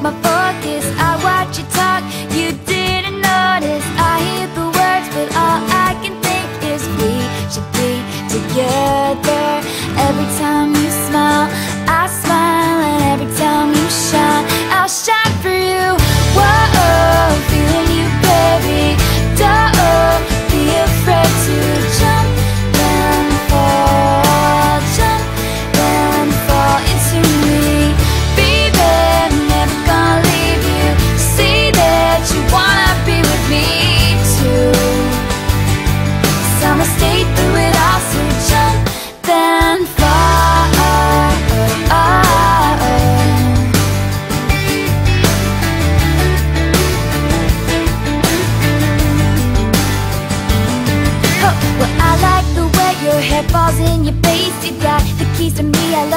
My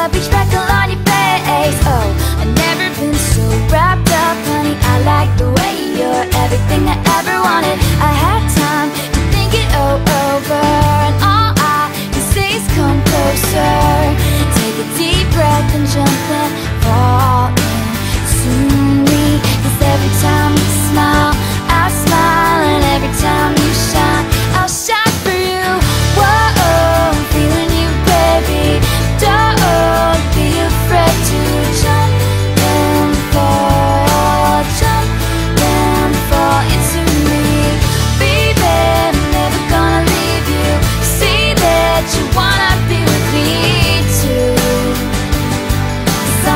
beach freckle on your face. Oh, I've never been so wrapped up, honey. I like the way you're everything I ever wanted. I had time to think it all over And all I can say is come closer. Take a deep breath and jump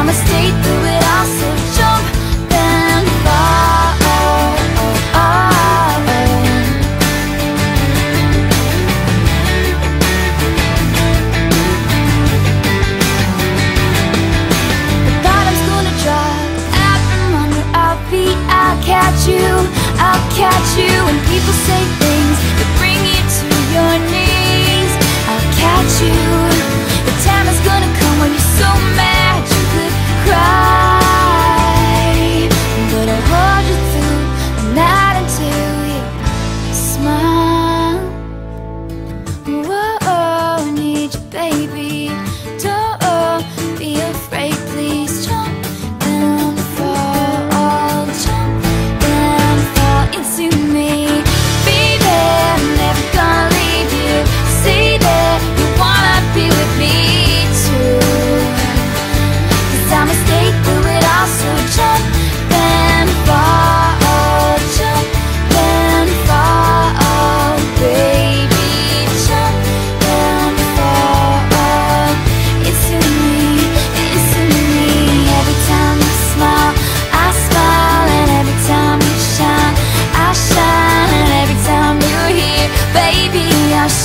I'ma stay through it all, so jump then fall. The bottom's gonna drop out from under our feet. I'll catch you, I'll catch you When people say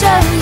show